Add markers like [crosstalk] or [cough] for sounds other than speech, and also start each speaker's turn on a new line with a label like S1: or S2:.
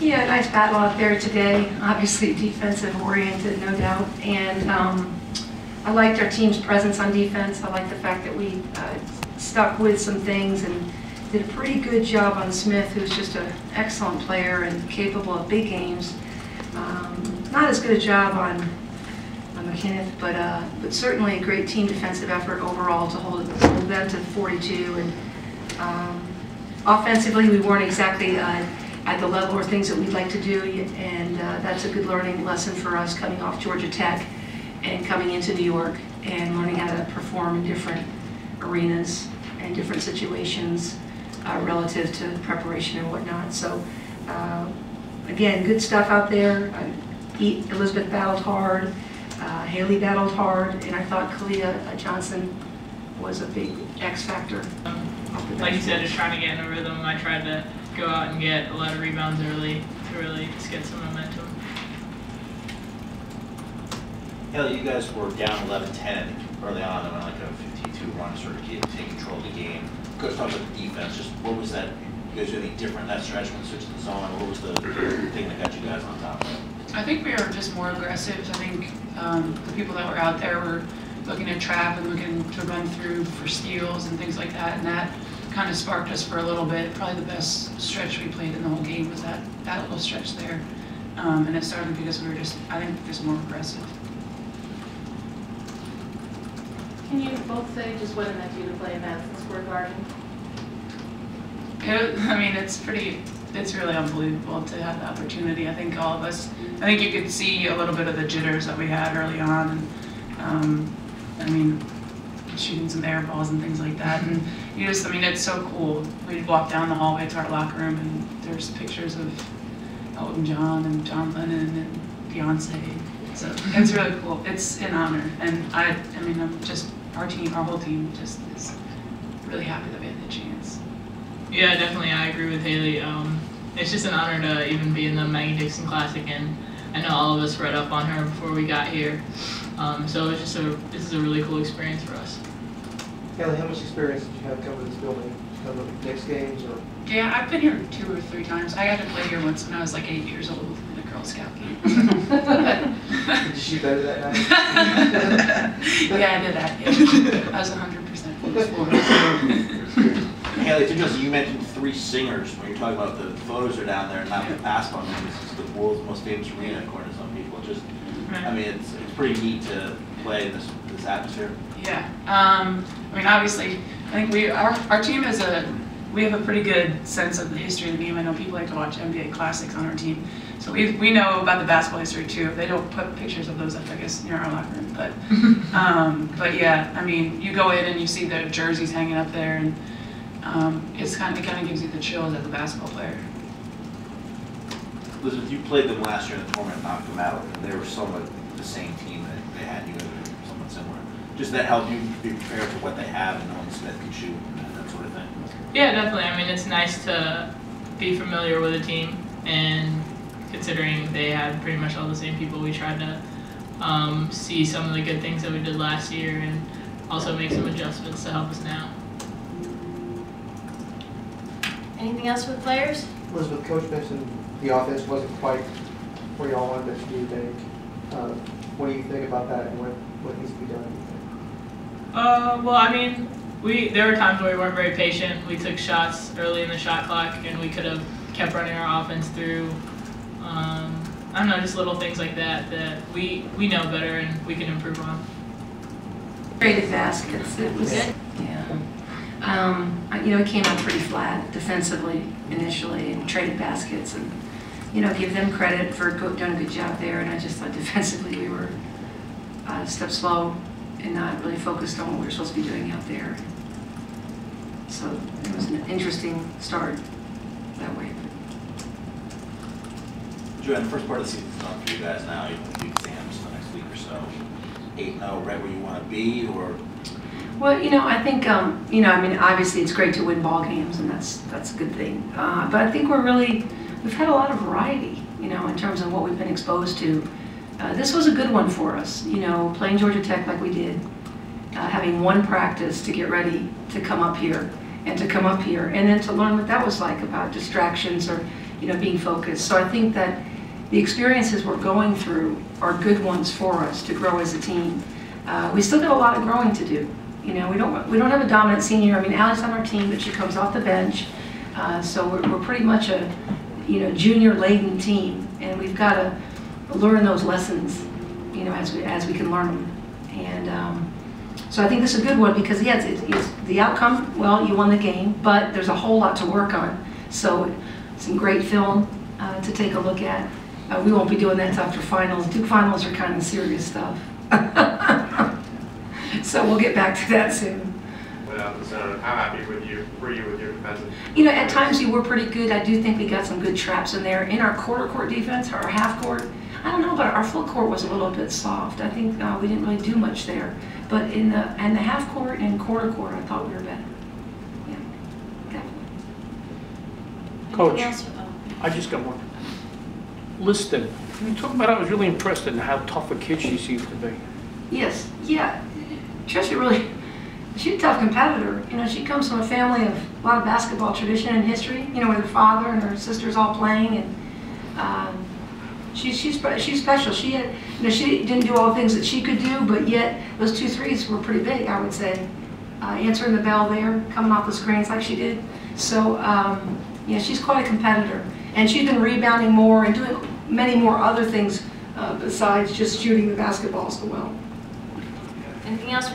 S1: Yeah, nice battle out there today. Obviously defensive oriented, no doubt. And um, I liked our team's presence on defense. I liked the fact that we uh, stuck with some things and did a pretty good job on Smith, who's just an excellent player and capable of big games. Um, not as good a job on, on McKinnon, but uh, but certainly a great team defensive effort overall to hold, hold them to 42. And um, offensively, we weren't exactly uh, at the level or things that we'd like to do, and uh, that's a good learning lesson for us coming off Georgia Tech and coming into New York and learning how to perform in different arenas and different situations uh, relative to preparation and whatnot. So, uh, again, good stuff out there. Uh, Elizabeth battled hard, uh, Haley battled hard, and I thought Ka'lia Johnson was a big X factor.
S2: Like you said, just trying to get in a rhythm. I tried to go out and get a lot of rebounds early to really just get some momentum.
S3: Haley, you guys were down 11-10 early on, and like a 52 run, sort of get, take control of the game. Coach talked about the defense. Just what was that? You guys doing anything different that stretch when switched the zone? What was the thing that got you guys on top?
S4: I think we were just more aggressive. I think um, the people that were out there were looking to trap and looking to run through for steals and things like that, and that kind of sparked us for a little bit. Probably the best stretch we played in the whole game was that that little stretch there, um, and it started because we were just, I think, just more aggressive.
S5: Can you both say just what it meant to you to play in Madison Square Garden?
S4: It, [laughs] I mean, it's pretty, it's really unbelievable to have the opportunity. I think all of us, I think you could see a little bit of the jitters that we had early on. And, um, I mean, shooting some air balls and things like that. And you just, I mean, it's so cool. We'd walk down the hallway to our locker room and there's pictures of Elton John and John Lennon and Beyonce. So it's really cool. It's an honor. And I, I mean, I'm just, our team, our whole team just is really happy that we had the chance.
S2: Yeah, definitely. I agree with Haley. Um, it's just an honor to even be in the Maggie Dixon Classic, and I know all of us read up on her before we got here. Um, so it's just a this is a really cool experience for us.
S6: Haley, how much experience did you have coming to this building? Come to Knicks games or?
S4: Yeah, I've been here two or three times. I got to play here once when I was like eight years old in the Girl Scout game. [laughs]
S6: Did you shoot better that night? [laughs]
S4: yeah, I did that. Yeah. [laughs] I was 100% full sport.
S3: Haley, it's interesting, you mentioned three singers when you're talking about the photos are down there, and not the basketball, I mean, this is the world's most famous arena, according to some people. Just, I mean, it's, it's pretty neat to play in this, this atmosphere.
S4: Yeah. Um, I mean, obviously, I think we our, our team is a we have a pretty good sense of the history of the game. I know people like to watch NBA classics on our team, so we we know about the basketball history too. If they don't put pictures of those up, I guess, near our locker room, but [laughs] um, but yeah, I mean, you go in and you see the jerseys hanging up there, and um, it's kind of it kind of gives you the chills as a basketball player.
S3: Elizabeth, you played them last year in the tournament, knocked them out, and they were somewhat the same team that they had you guys were somewhat similar. Just that help you be prepared for what they have and knowing Smith can shoot and that sort of thing.
S2: Yeah, definitely. I mean, it's nice to be familiar with a team, and considering they had pretty much all the same people, we tried to um, see some of the good things that we did last year and also make some adjustments to help us now.
S7: Anything else with players?
S6: Elizabeth, Coach mentioned the offense wasn't quite where y'all wanted it to be, think. Uh, What do you think about that and what, what needs to be done? Do you think?
S2: Uh, well, I mean, we there were times where we weren't very patient. We took shots early in the shot clock, and we could have kept running our offense through. Um, I don't know, just little things like that that we we know better and we can improve on.
S1: Traded baskets, it was, yeah. Um, You know, it came out pretty flat defensively initially and traded baskets and, you know, give them credit for doing a good job there. And I just thought defensively we were uh, a step slow and not really focused on what we were supposed to be doing out there. So it was an interesting start that way.
S3: Joanne, the first part of the season's done for you guys now, you have the exams the next week or so. Eight and oh, right where you want to be, or
S1: Well, you know, I think, um, you know, I mean, obviously it's great to win ball games, and that's that's a good thing. Uh, but I think we're really, we've had a lot of variety, you know, in terms of what we've been exposed to. Uh, this was a good one for us, you know, playing Georgia Tech like we did, uh, having one practice to get ready to come up here and to come up here, and then to learn what that was like about distractions or you know, being focused. So I think that the experiences we're going through are good ones for us to grow as a team. Uh, we still got a lot of growing to do. You know, we don't we don't have a dominant senior. I mean, Allie's on our team, but she comes off the bench, uh, so we're, we're pretty much a you know junior laden team, and we've got to learn those lessons. You know, as we as we can learn them, and. Um, so I think this is a good one because yes, it's, it's the outcome. Well, you won the game, but there's a whole lot to work on. So some great film uh, to take a look at. Uh, we won't be doing that after finals. Duke finals are kind of serious stuff. [laughs] so we'll get back to that soon.
S8: without the zone. How happy with you, were you with your defensive?
S1: You know, at times you were pretty good. I do think we got some good traps in there. In our quarter court defense, our half court, I don't know, but our full court was a little bit soft. I think uh, we didn't really do much there. But in the and the half court and quarter court, I thought we were better. Yeah, definitely.
S9: Coach. I just got one. Liston, can you talk about, I was really impressed in how tough a kid she seems to be.
S1: Yes, yeah. Tricia really, she's a tough competitor. You know, she comes from a family of a lot of basketball tradition and history. You know, with her father and her sisters all playing, and um, she's she's she's special. She had, you know, she didn't do all the things that she could do, but yet those two threes were pretty big, I would say. Uh, answering the bell there, coming off the screens like she did. So, um, yeah, she's quite a competitor, and she's been rebounding more and doing many more other things uh, besides just shooting the basketball so well.
S7: Anything else